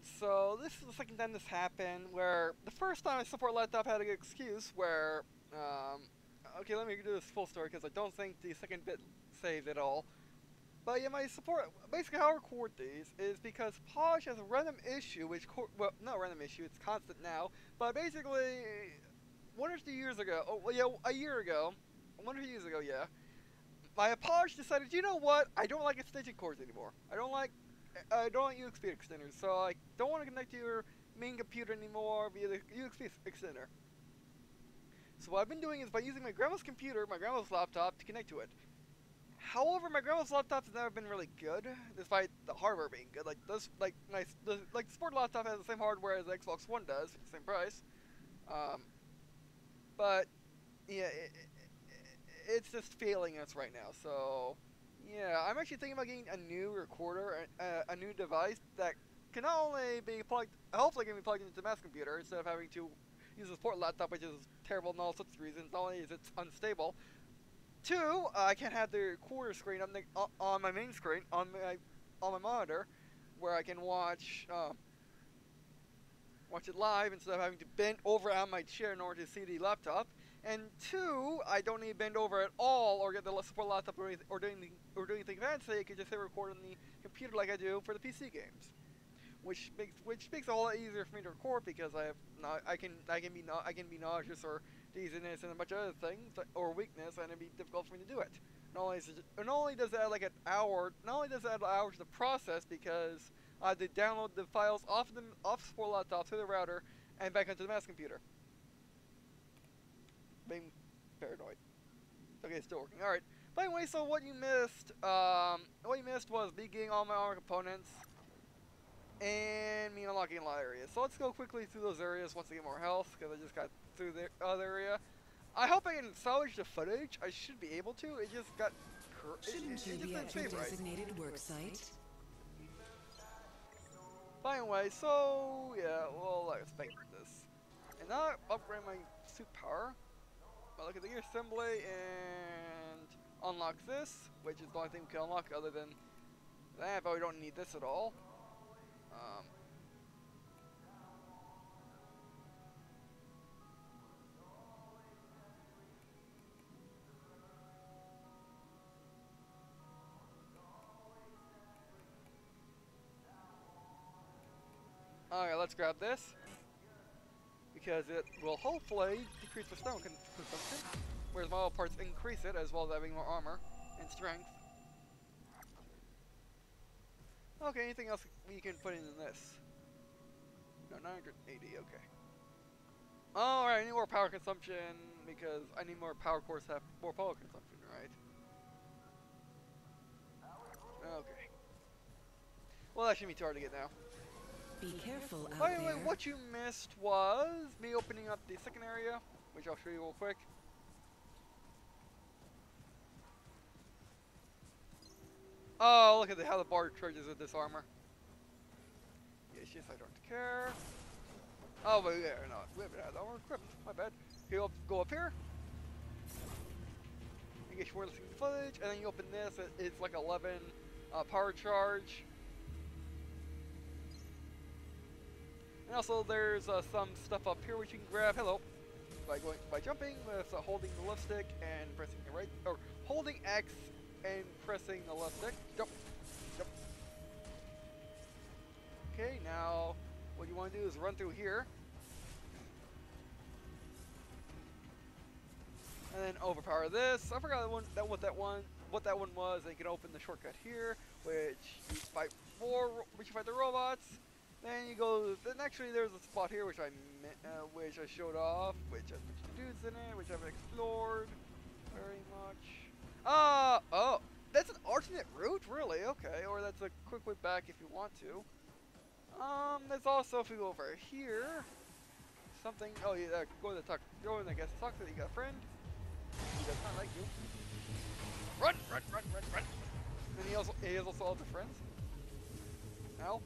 So this is the second time this happened, where the first time I support laptop had a good excuse where, um, okay, let me do this full story because I don't think the second bit saved at all. But yeah, my support, basically how I record these is because Posh has a random issue, which, well, not random issue, it's constant now, but basically, one or two years ago, oh, well, yeah, a year ago, one or two years ago, yeah, my Posh decided, you know what, I don't like extension cords anymore. I don't like I don't want USB extenders, so I don't want to connect to your main computer anymore via the USB extender. So what I've been doing is by using my grandma's computer, my grandma's laptop, to connect to it. However, my grandma's laptop has never been really good, despite the hardware being good. Like this, like my, the, like the sport laptop has the same hardware as the Xbox One does, same price. Um, but yeah, it, it, it's just failing us right now. So yeah, I'm actually thinking about getting a new recorder, a, a new device that can not only be plugged, hopefully can be plugged into the mass computer instead of having to use a sport laptop, which is terrible in all sorts of reasons. Not only is it unstable, two, I can have the recorder screen on, the, on my main screen on my on my monitor, where I can watch uh, watch it live instead of having to bend over on my chair in order to see the laptop. And two, I don't need to bend over at all or get the support laptop or, or, do anything, or do anything fancy. I can just hit record on the computer like I do for the PC games. Which makes which makes it a lot easier for me to record because I have not, I can I can be not I can be nauseous or dizziness and a bunch of other things or weakness and it'd be difficult for me to do it. Not only, it, not only does it add like an hour, not only does it add hours to the process because I have to download the files off the off support laptop to the router and back onto the mass computer being paranoid. Okay, it's still working. Alright. But anyway, so what you missed, um, what you missed was me getting all my armor components and me unlocking a lot of areas. So let's go quickly through those areas once I get more health, because I just got through the other area. I hope I can salvage the footage. I should be able to. It just got... Shouldn't it, it, you be at your designated right. work site? By the way, so, yeah, well, let's paint this. And now upgrade my suit power. Look at the gear assembly and unlock this, which is the only thing we can unlock other than that, but we don't need this at all. Um, Alright, let's grab this because it will hopefully decrease the stone consumption, whereas other parts increase it, as well as having more armor and strength. Okay, anything else we can put in this? No, 980, okay. Alright, I need more power consumption, because I need more power cores have more power consumption, right? Okay. Well, that shouldn't be too hard to get now. Be careful out By the way, what you missed was me opening up the second area, which I'll show you real quick. Oh, look at the, how the bar charges with this armor. Yes, yes, I don't care. Oh, but yeah, no, we haven't had armor equipped. My bad. You go up here. You get your footage, and then you open this. It's like 11 uh, power charge. And also there's uh, some stuff up here which you can grab, hello, by going by jumping with uh, holding the left stick and pressing the right, or holding X and pressing the left stick. Jump, jump. Okay, now what you want to do is run through here. And then overpower this. I forgot that one, that what that one what that one was. They can open the shortcut here, which you fight more, which you fight the robots. Then you go. Then actually, there's a spot here which I uh, which I showed off, which has bunch dudes in it, which I haven't explored very much. Ah, uh, oh, that's an alternate route, really? Okay, or that's a quick way back if you want to. Um, there's also if we go over here, something. Oh yeah, go in the talk. Go in the guest talk that you got a friend. He does not like you. Run, run, run, run, run. And he also he has also other friends. Now.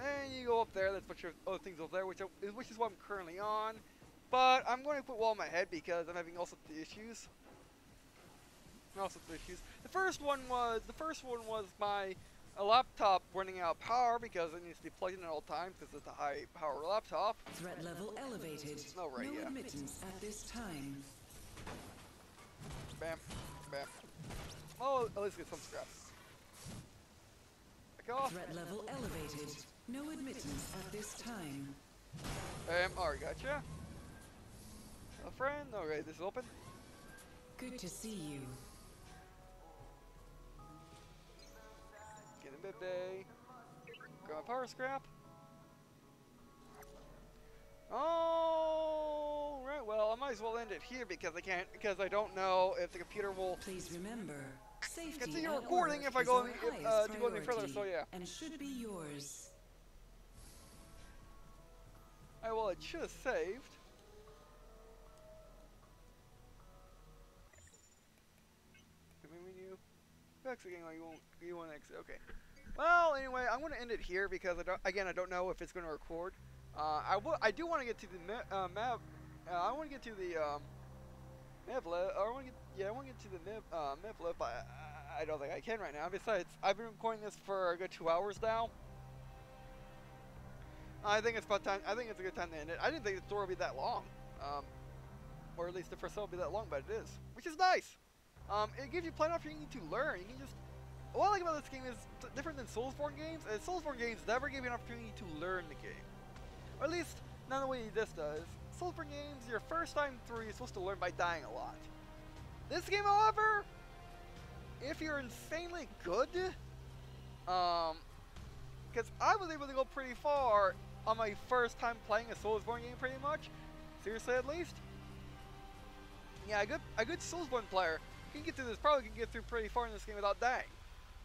And you go up there, that's what your other things over there, which, I, which is what I'm currently on. But I'm going to put wall on my head because I'm having all sorts of issues. All sorts of issues. The first one was the first one was my a laptop running out of power because it needs to be plugged in at all times because it's a high power laptop. Threat level elevated. Oh, right, no yeah. admittance at this time. Bam, bam. Oh, at least get some scraps. Back off. Threat level elevated. No admittance at this time. Bam. Alright, gotcha. A friend. Alright, this is open. Good to see you. Get in med bay. Grab a power scrap. Oh, right. Well, I might as well end it here because I can't because I don't know if the computer will. Please remember, safety Continue recording if I go any- if, uh, to go any further, so yeah. And should be yours. I well, it should have saved. Come in menu. Exit game. You won't. You won't exit. Okay. Well, anyway, I'm going to end it here because I don't, again I don't know if it's going to record. Uh, I. I do want to get to the uh, map. Uh, I want to get to the um, list. I want to get. Yeah, I want to get to the map uh, but I, I don't think I can right now. Besides, I've been recording this for a good two hours now. I think it's about time. I think it's a good time to end it. I didn't think the story would be that long, um, or at least the first one would be that long, but it is, which is nice. Um, it gives you plenty of opportunity to learn. You can just. What I like about this game is different than Soulsborne games. Uh, Soulsborne games never give you an opportunity to learn the game, or at least not the way this does. Soulsborne games, your first time through, you're supposed to learn by dying a lot. This game, however, if you're insanely good, um, because I was able to go pretty far on my first time playing a Soulsborne game, pretty much. Seriously, at least. Yeah, a good a good Soulsborne player can get through this. Probably can get through pretty far in this game without dying.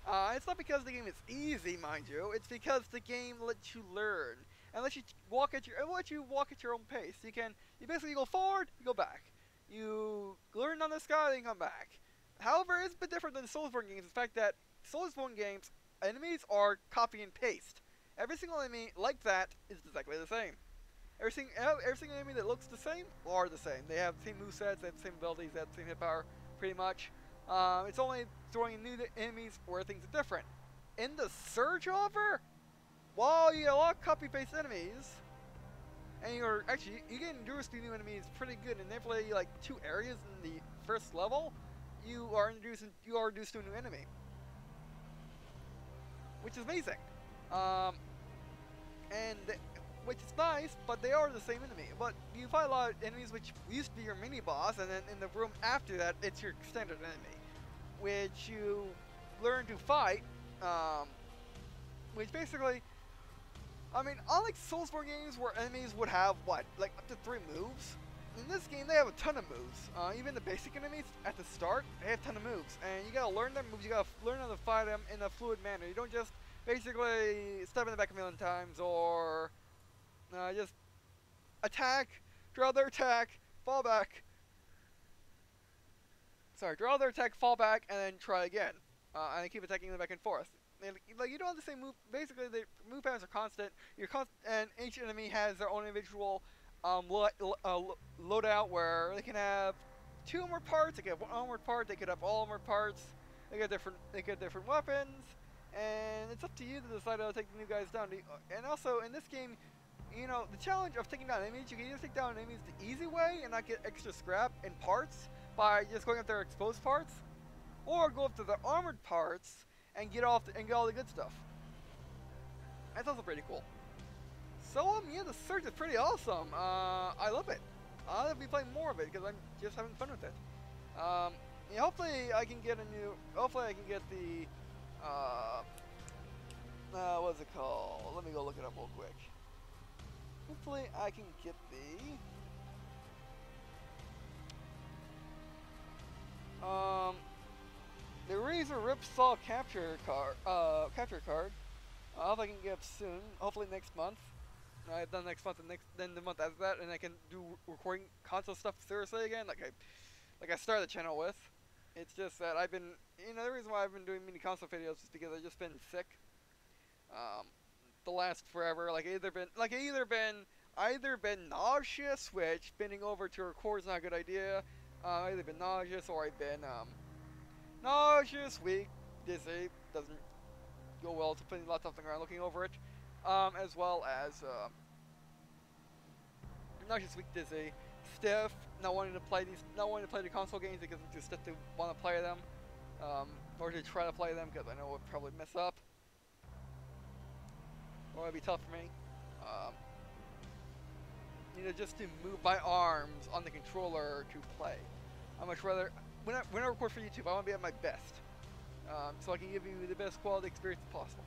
Uh, it's not because the game is easy, mind you. It's because the game lets you learn and lets you walk at your it lets you walk at your own pace. You can you basically go forward, you go back. You learn on the sky, then come back. However, it's a bit different than Soulsborne games. The fact that Soulsborne games enemies are copy and paste. Every single enemy like that is exactly the same. Every, sing, ev- every single enemy that looks the same are the same. They have the same movesets, they have the same abilities, they have the same hit power, pretty much. Um, it's only throwing in new enemies where things are different. In the Surge, however, while you get a lot of copy-paste enemies, and you're actually you get introduced to new enemies pretty good, and they play like two areas in the first level. You are introduced you are introduced to a new enemy, which is amazing. Um, and which is nice, but they are the same enemy. But you fight a lot of enemies which used to be your mini boss, and then in the room after that, it's your standard enemy, which you learn to fight. Um, which basically, I mean, unlike Soulsborne games where enemies would have what, like up to three moves. In this game, they have a ton of moves. Uh, even the basic enemies at the start, they have a ton of moves, and you gotta learn their moves. You gotta learn how to fight them in a fluid manner. You don't just basically step in the back a million times or uh, just attack, draw their attack, fall back. Sorry, draw their attack, fall back, and then try again. Uh, and keep attacking them back and forth. And, like you don't have the same move. Basically, the move patterns are constant. You're const- and each enemy has their own individual um, lo- uh, loadout where they can have two more parts. They can have one armored part. They could have all armored parts. They get different. They get different weapons, and it's up to you to decide how to take the new guys down. And also in this game, you know, the challenge of taking down enemies, you can either take down enemies the easy way and not get extra scrap and parts by just going up their exposed parts, or go up to the armored parts and get off the, and get all the good stuff. That's also pretty cool. So um, yeah, the Surge is pretty awesome. Uh, I love it. I'll be playing more of it because I'm just having fun with it. Um, yeah, hopefully I can get a new. Hopefully I can get the. Uh, uh, what's it called? Let me go look it up real quick. Hopefully I can get the. Um, the Razer Ripsaw capture card. Uh, capture card. I hope I can get up soon. Hopefully next month. Right, then next month and next then the month after that, and I can do recording console stuff seriously again, like I, like I started the channel with. It's just that I've been, you know, the reason why I've been doing mini console videos is because I've just been sick. Um, the last forever, like either been, like either been, either been nauseous, which bending over to record is not a good idea. Uh, either been nauseous or I've been um, nauseous, weak, dizzy, doesn't go well, to putting lots of things around, looking over it, um, as well as uh, just weak dizzy, stiff, not wanting to play these, not wanting to play the console games because it's just to want to play them, um, or to try to play them because I know would probably mess up, or it'd be tough for me. Um, you know, just to move my arms on the controller to play. I much rather, when I, when I record for YouTube, I want to be at my best. Um, so I can give you the best quality experience possible.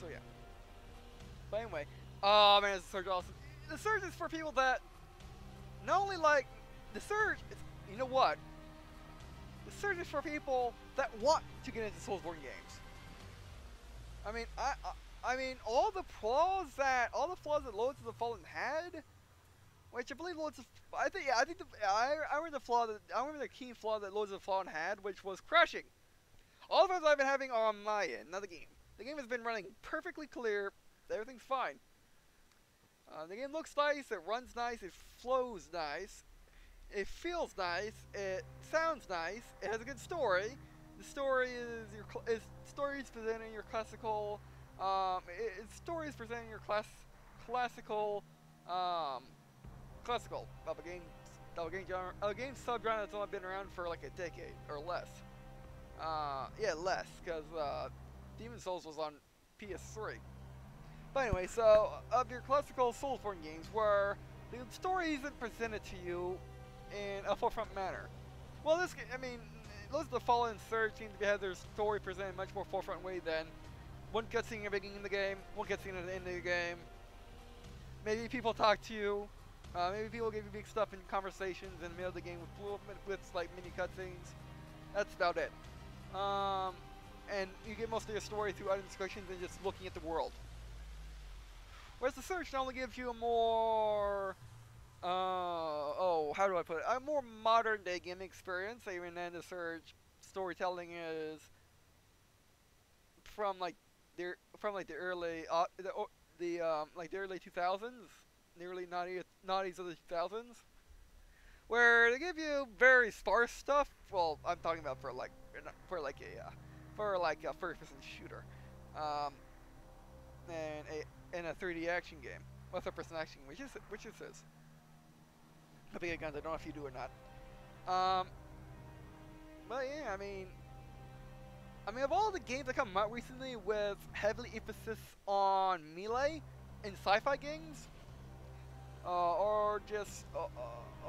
So yeah. But anyway, oh man, the Surge awesome. The Surge is for people that not only like, the Surge, is, you know what? The Surge is for people that want to get into Soulsborne games. I mean, I, I I mean, all the flaws that all the flaws that Lords of the Fallen had, which I believe Lords of I think yeah, I think the I, I remember the flaw that I remember the key flaw that Lords of the Fallen had, which was crashing. All the problems I've been having are on my end, not the game. The game has been running perfectly clear. Everything's fine. Uh, the game looks nice. It runs nice. It flows nice. It feels nice. It sounds nice. It has a good story. The story is your is stories presenting your classical um, it, it's stories presenting your class, classical, um, classical of a game, of a game genre, a game subgenre that's only been around for like a decade or less. Uh, yeah, less, because uh, Demon's Souls was on PS3. But anyway, so of your classical Soulsborne games, where the story isn't presented to you in a forefront manner. Well, this, I mean, of the Fallen Surge seems to have their story presented in a much more forefront way than one cutscene at the beginning of the game, one cutscene at the end of the game. Maybe people talk to you. Uh, maybe people give you big stuff in conversations in the middle of the game with, with like mini cutscenes. That's about it. Um, and you get most of your story through other discussions and just looking at the world. Whereas the not only gives you a more, uh, oh, how do I put it? A more modern day game experience. Even then, the Surge storytelling is from like they're from like the early uh, the the um, like the early 2000s, the early 90s, 90s of the 2000s, where they give you very sparse stuff. Well, I'm talking about for like for like a uh, for like a first-person shooter, um, and a in a 3D action game, well, third-person action, which is which is this. I think again, I don't know if you do or not. Um, but yeah, I mean, I mean, of all the games that come out recently with heavily emphasis on melee in sci-fi games, uh, or just uh,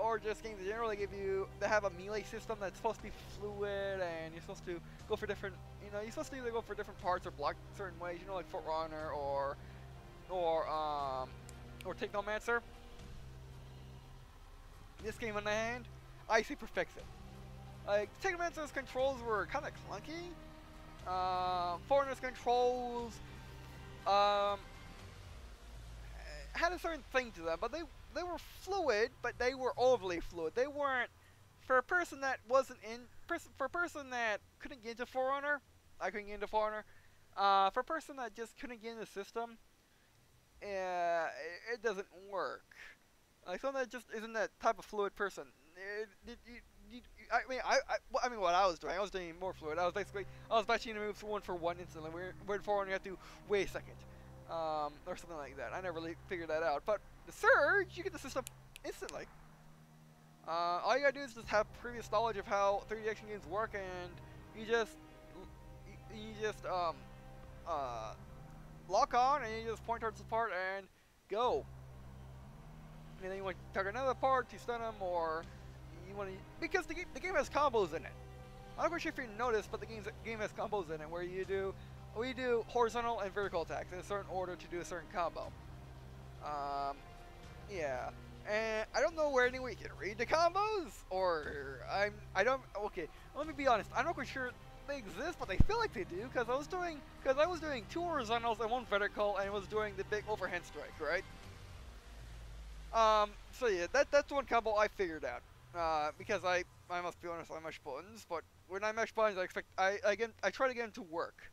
or just games that generally give you that have a melee system that's supposed to be fluid and you're supposed to go for different, you know, you're supposed to either go for different parts or block certain ways, you know, like For Honor or or um or Technomancer. This game on the hand, I see perfects it. Like Technomancer's controls were kind of clunky uh, For Honor's controls um, had a certain thing to them, but they they were fluid, but they were overly fluid. They weren't for a person that wasn't in person for a person that couldn't get into For Honor. I couldn't get into For Honor. Uh, for a person that just couldn't get in the system, uh, it, doesn't work. Like someone that just isn't that type of fluid person. It, it, it, you, I mean, I, I, I mean, what I was doing, I was doing more fluid. I was basically, I was batching the moves one for one instantly. We're, we're forward, you have to wait a second, um, or something like that. I never really figured that out. But the surge, you get the system instantly. Uh, all you gotta do is just have previous knowledge of how 3D action games work, and you just, you, you just, um, uh, lock on, and you just point towards the part and go. And then you want to target another part to stun them, or you want to because the game the game has combos in it. I'm not quite sure if you noticed, but the game's, game has combos in it where you do we do horizontal and vertical attacks in a certain order to do a certain combo. Um, yeah, and I don't know where you can read the combos, or I'm I don't. Okay, let me be honest. I'm not quite sure they exist, but they feel like they do because I was doing because I was doing two horizontals and one vertical, and was doing the big overhand strike, right? Um, so yeah, that that's one combo I figured out. Uh, because I, I must be honest, I mash buttons, but when I mash buttons, I expect, I, I, get, I try to get them to work.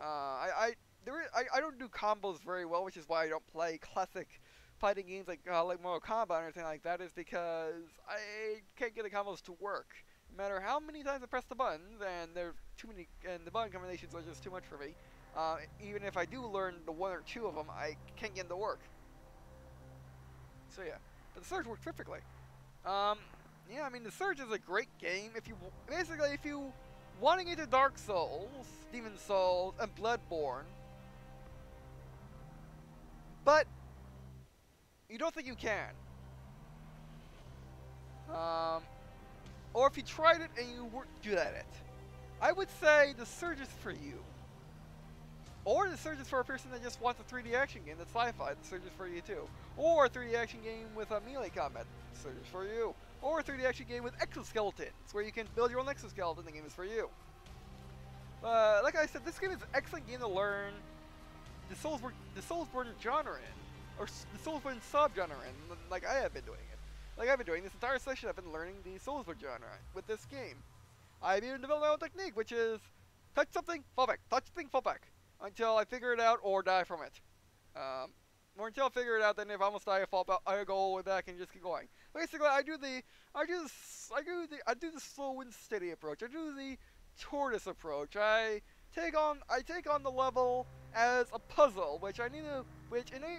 Uh, I, I, there is, I, I don't do combos very well, which is why I don't play classic fighting games like, uh, like Mortal Kombat or anything like that, is because I can't get the combos to work. No matter how many times I press the buttons, and there's too many, and the button combinations are just too much for me. Uh, even if I do learn the one or two of them, I can't get them to work. So yeah, but the Surge works perfectly. Um, yeah, I mean the Surge is a great game. If you basically if you wanting into Dark Souls, Demon's Souls, and Bloodborne, but you don't think you can. If you tried it and you weren't good at it, I would say the Surge is for you. Or the Surge is for a person that just wants a 3D action game that's sci-fi, the Surge is for you too. Or a 3D action game with a melee combat, the Surge is for you. Or a 3D action game with exoskeletons, where you can build your own exoskeleton, the game is for you. Uh, like I said, this game is an excellent game to learn the Soulsborne, the Soulsborne genre in, or the Soulsborne subgenre in, like I have been doing. Like I've been doing this entire session, I've been learning the Soulsborne genre with this game. I've even developed my own technique, which is touch something, fall back, touch something, fall back, until I figure it out or die from it. Um, or until I figure it out, then if I almost die, I fall back, I go all the way back and just keep going. Basically, I do the, I do the, I do the, I do the slow and steady approach. I do the tortoise approach. I take on, I take on the level as a puzzle, which I need to, which in a,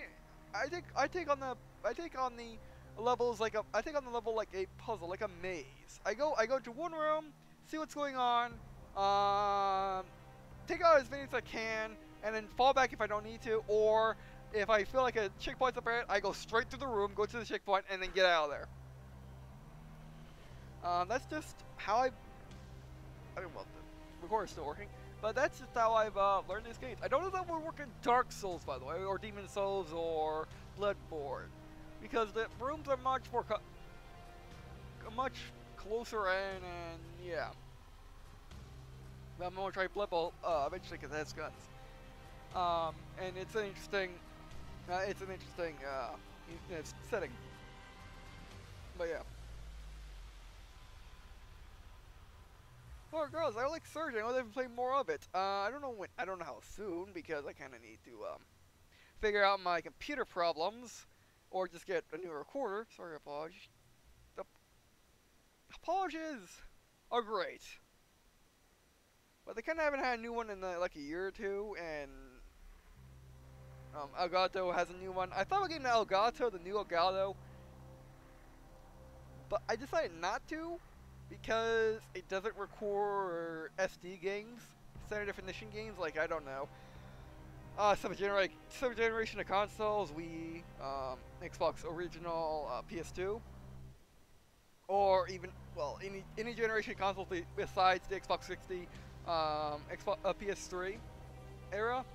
I think, I take on the, I take on the levels like a, I think on the level like a puzzle, like a maze. I go, I go to one room, see what's going on, um, take out as many as I can, and then fall back if I don't need to, or if I feel like a checkpoint's ahead, I go straight to the room, go to the checkpoint, and then get out of there. Um, that's just how I, I mean, well, the recorder's still working. But that's just how I've uh, learned these games. I don't know that would work in Dark Souls, by the way, or Demon's Souls, or Bloodborne, because the rooms are much more, much closer in, and yeah. But I'm gonna try Bloodborne uh, eventually because it has guns. Um, and it's an interesting, uh, it's an interesting uh, setting. But yeah. Or girls, I like Surge. I know they've played more of it. Uh, I don't know when. I don't know how soon because I kind of need to um, figure out my computer problems, or just get a new recorder. Sorry, apologies. The apologies are great, but they kind of haven't had a new one in uh, like a year or two, and um, Elgato has a new one. I thought about getting the Elgato, the new Elgato, but I decided not to because it doesn't record SD games, standard definition games, like, I don't know, uh, seventh, genera seventh generation of consoles, Wii, um, Xbox original, uh, PS2, or even, well, any, any generation of consoles besides the Xbox 60, um, Xbox, uh, PS3 era,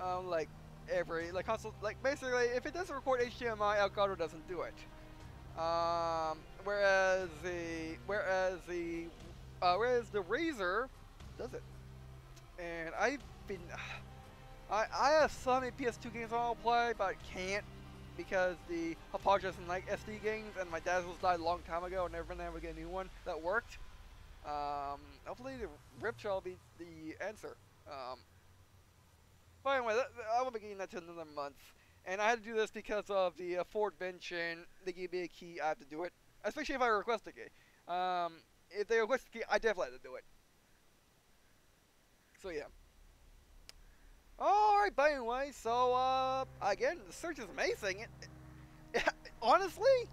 um, like, every, like, console, like, basically, if it doesn't record HDMI, Elgato doesn't do it. Um, whereas the whereas the uh, whereas the Razer does it, and I've been I I have so many PS2 games I want to play, but can't because the Hauppauge doesn't like SD games, and my Dazzles died a long time ago, and never been able to get a new one that worked. Um, hopefully the Riptide will be the answer. Um, but anyway, that, I won't be getting that to another month. And I had to do this because of the uh, Ford mention. They gave me a key, I have to do it. Especially if I request a key. Um, if they request a key, I definitely have to do it. So yeah. Alright, but anyway, so, uh, again, the Surge is amazing. It, it, honestly,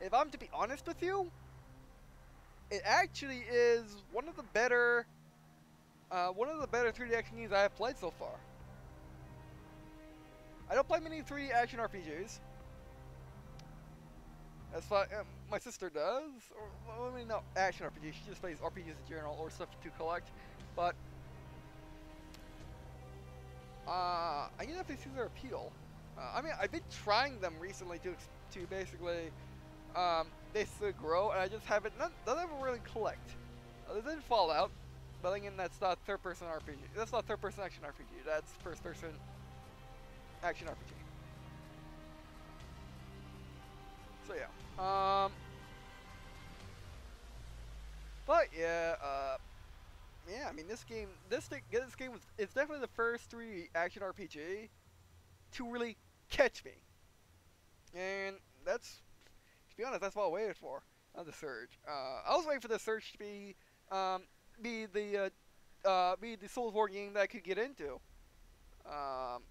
if I'm to be honest with you, it actually is one of the better, uh, one of the better 3D action games I have played so far. I don't play many 3D action RPGs. That's far, um, my sister does. Or, well, I mean, not action RPGs. She just plays RPGs in general or stuff to collect. But uh, I can definitely see their appeal. Uh, I mean, I've been trying them recently to to basically um, basically grow, and I just haven't of them really collect. Other than Fallout, but again, that's not third-person RPG. That's not third-person action RPG. That's first-person action RPG. So yeah. Um. But yeah, uh, yeah. I mean, this game, this this game was, it's definitely the first 3 action RPG to really catch me, and that's, to be honest, that's what I waited for. of the Surge. Uh, I was waiting for the Surge to be um, be the uh, uh, be the Soulsborne game that I could get into. Um,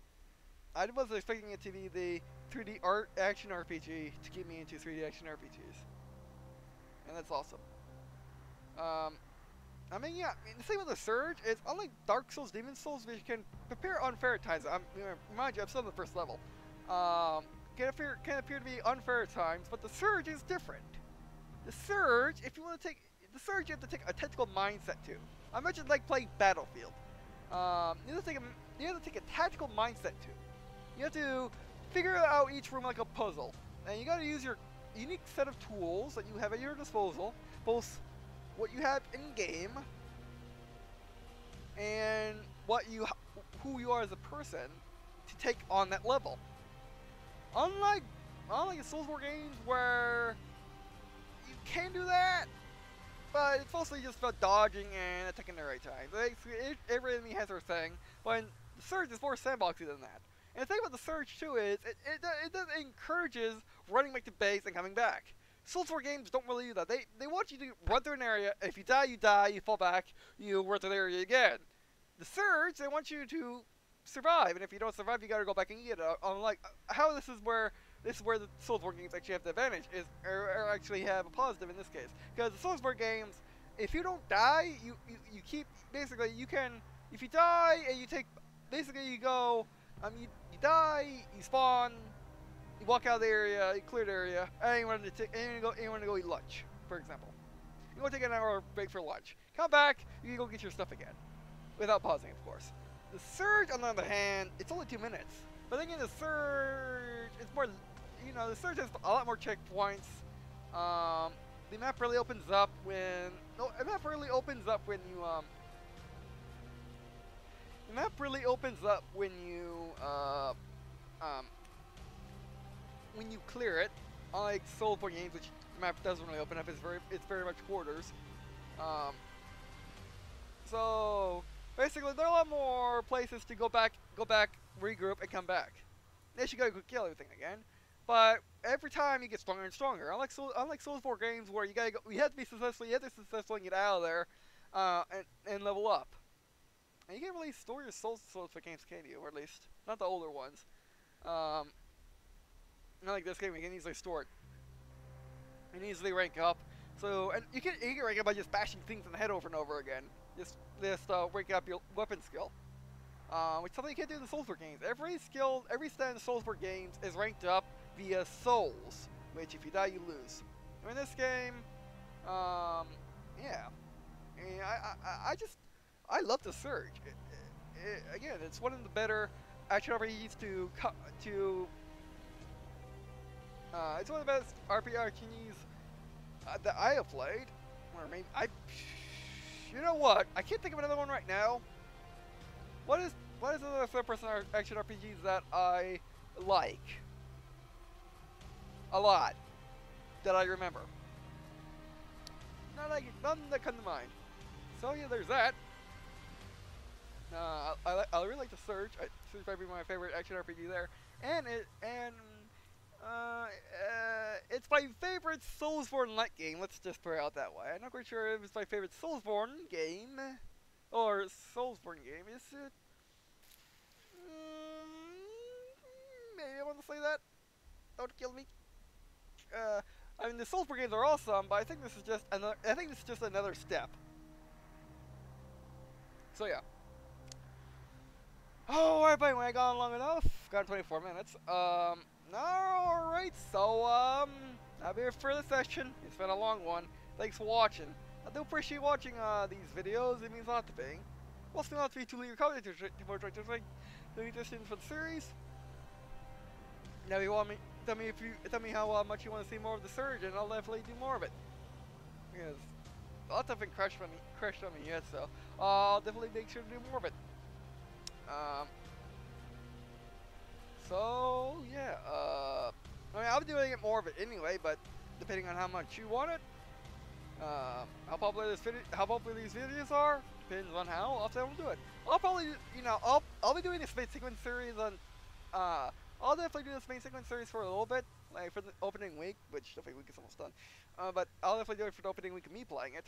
I wasn't expecting it to be the 3D art action RPG to get me into 3D action RPGs, and that's awesome. Um, I mean, yeah, I mean, the thing with the Surge is, unlike Dark Souls, Demon's Souls, which can appear unfair at times, I'm, you know, remind you, I'm still on the first level, um, can appear, can appear to be unfair at times, but the Surge is different. The Surge, if you want to take, the Surge you have to take a tactical mindset to. I mentioned like playing Battlefield. Um, you have to take a, you have to take a tactical mindset to. You have to figure out each room like a puzzle, and you got to use your unique set of tools that you have at your disposal, both what you have in game and what you who you are as a person to take on that level. Unlike unlike the Soulsborne games where you can do that, but it's mostly just about dodging and attacking the right time. Every enemy has their thing, but the Surge is more sandboxy than that. And the thing about the Surge too is it it, it, it encourages running back to base and coming back. Soulsborne games don't really do that. They they want you to run through an area. If you die, you die. You fall back. You run through the area again. The Surge, they want you to survive, and if you don't survive, you gotta go back and get it. Unlike how this is where this is where the Soulsborne games actually have the advantage is or, or actually have a positive in this case because the Soulsborne games, if you don't die, you, you you keep basically you can if you die and you take basically you go um you, you die you spawn walk out of the area, you clear the area, and you want to take, and you go, and you want to go eat lunch, for example. You want to take an hour break for lunch. Come back, you can go get your stuff again, without pausing, of course. The surge, on the other hand, it's only two minutes. But again, the surge, it's more, you know, the surge has a lot more checkpoints. Um, the map really opens up when, no, the map really opens up when you, um, the map really opens up when you, uh, um, when you clear it, unlike Soulsborne games, which the map doesn't really open up, it's very it's very much quarters. Um, so basically, there are a lot more places to go back, go back, regroup, and come back. Yes, you go kill everything again, but every time you get stronger and stronger. Unlike Soul, unlike Soulsborne games where you gotta go, you have to be successful, you have to successfully get out of there, uh, and and level up. And you can't really store your souls souls for games, can you? Or at least not the older ones. Um, not like this game, you can easily store it. And easily rank up. So, and you can, you can rank up by just bashing things in the head over and over again. Just, just uh, rank up your weapon skill. Uh, which something you can't do in the Soulsborne games. Every skill, every stat in the Soulsborne games is ranked up via souls, which if you die, you lose. And in this game, um, yeah. And I, I, I just, I love the Surge. It, it, it, again, it's one of the better action RPGs to to uh, it's one of the best RPGs uh, that I have played. Or maybe I. You know what? I can't think of another one right now. What is what is another third-person action RPGs that I like a lot that I remember? None, like, none that come to mind. So yeah, there's that. Uh, I, I, I really like the Surge. Surge might be my favorite action RPG there, and it and uh, uh, it's my favorite Soulsborne-like game. Let's just put it out that way. I'm not quite sure if it's my favorite Soulsborne game or Soulsborne game. Is it? Mm, maybe I want to say that. Don't kill me. Uh, I mean, the Soulsborne games are awesome, but I think this is just another. I think this is just another step. So yeah. Oh, alright, but anyway, I got long enough. Got 24 minutes. Um, Alright, so, um, that'll be it for the session. It's been a long one. Thanks for watching. I do appreciate watching, uh, these videos. It means a lot to me. Also, not to be too leave your comments if you're interested for the series. Now, you want me, tell me if you, tell me how uh, much you want to see more of the Surge, and I'll definitely do more of it. Because lots of it crashed on me, crashed on me yet, so I'll definitely make sure to do more of it. Um, so, yeah, uh, I mean, I'll be doing it more of it anyway, but depending on how much you want it, uh, how popular this how popular these videos are, depends on how often I'll do it. I'll probably, you know, I'll, I'll be doing this main sequence series on, uh, I'll definitely do this main sequence series for a little bit, like for the opening week, which the opening week is almost done. Uh, but I'll definitely do it for the opening week of me playing it.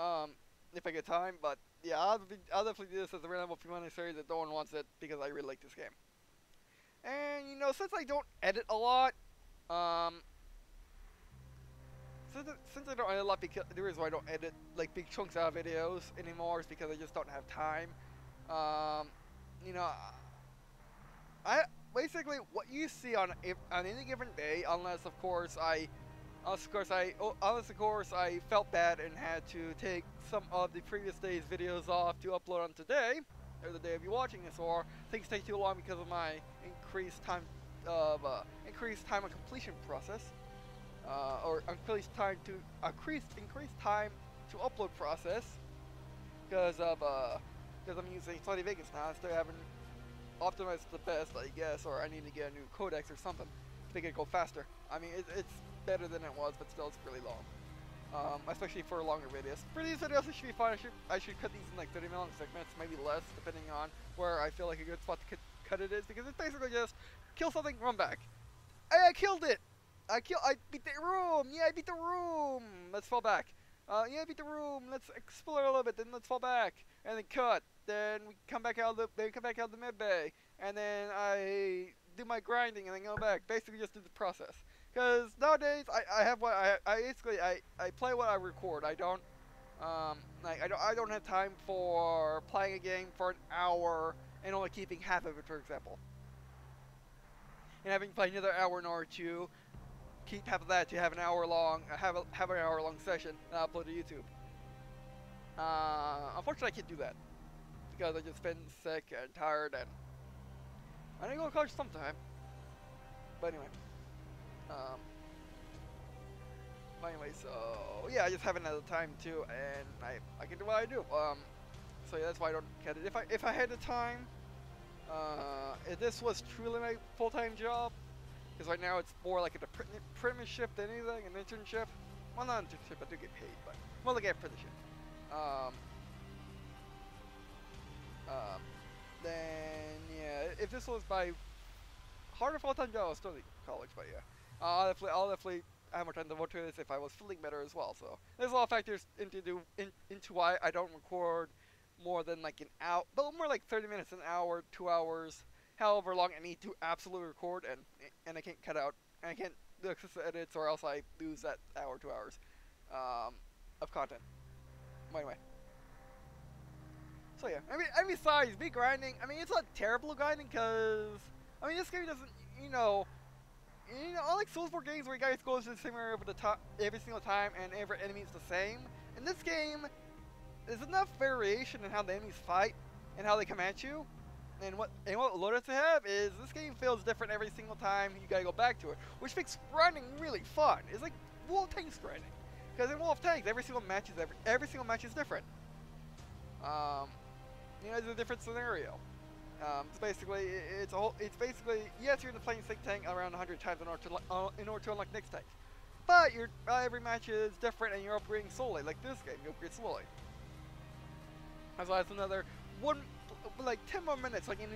Um, if I get time, but yeah, I'll, be, I'll definitely do this as a random Pokemon series that no one wants it because I really like this game. And you know, since I don't edit a lot, um, since, since I don't edit a lot, because the reason why I don't edit like big chunks of videos anymore is because I just don't have time. Um, you know, I basically what you see on if, on any given day, unless of course I, of course I, of course I felt bad and had to take some of the previous day's videos off to upload on today, or the day of you watching this, or things take too long because of my increased time of uh, increased time of completion process, uh, or increased time to increased increased time to upload process, because of uh, because I'm using Sony Vegas now instead of having optimized the best, I guess, or I need to get a new codex or something to make it go faster. I mean, it, it's better than it was, but still it's really long. Um, especially for a longer videos. For these videos, it should be fine. I should, I should cut these in like 30 minute segments, maybe less, depending on where I feel like a good spot to cut, it is, because it's basically just kill something, run back. Hey, I killed it! I kill, I beat the room! Yeah, I beat the room! Let's fall back. Uh, yeah, I beat the room. Let's explore a little bit. Then let's fall back and then cut. Then we come back out the then come back out the med bay, and then I do my grinding and then go back. Basically, just do the process. Because nowadays I, I have what I I basically I, I play what I record. I don't um like I don't I don't have time for playing a game for an hour and only keeping half of it, for example. And having to play another hour in order to keep half of that to have an hour long have a have an hour long session and upload to YouTube. Uh, unfortunately, I can't do that because I just been sick and tired and I need to go to college sometime. But anyway, um, anyway, so yeah, I just haven't had the time to, and I I can do what I do. Um, so yeah, that's why I don't get it. If I if I had the time, uh, if this was truly my full time job, because right now it's more like an apprenticeship than anything, an internship. Well, not an internship, I do get paid, but more like an apprenticeship. Um, um, then yeah, if this was by harder full-time job, I was still in college, but yeah, I'll definitely, I'll definitely have more time to devote to this if I was feeling better as well. So there's a lot of factors into do in, into why I don't record more than like an hour, but more like 30 minutes, an hour, two hours, however long I need to absolutely record, and and I can't cut out, and I can't do excessive edits, or else I lose that hour, two hours um, of content. But anyway. So yeah, I mean, I mean, besides, me grinding, I mean, it's not terrible grinding, because, I mean, this game doesn't, you know, you know, unlike Soulsborne games where you guys go to the same area the top every single time and every enemy is the same, in this game, there's enough variation in how the enemies fight and how they come at you. And what and what Lotus have is this game feels different every single time you gotta go back to it, which makes grinding really fun. It's like World of Tanks grinding. Because in World of Tanks, every single match is every every single match is different. Um, you know, it's a different scenario. Um, it's basically it's a whole, it's basically yes, you're in the playing Sick Tank around 100 times in order to uh, in order to unlock next tank, but your uh, every match is different and you're upgrading slowly. Like this game, you upgrade slowly. As well as another one, like 10 more minutes, like new,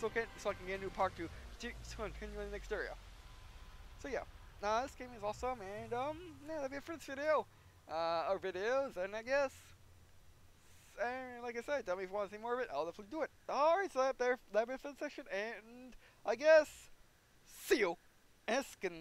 so, can, so I can get a new part to to continue in the next area. So yeah. Nah, this game is awesome, and um, yeah, that'll be it for this video. Uh, our videos, and I guess, and like I said, tell me if you want to see more of it, I'll definitely do it. Alright, so that there, that'll for the section, and I guess, see you, Eskin.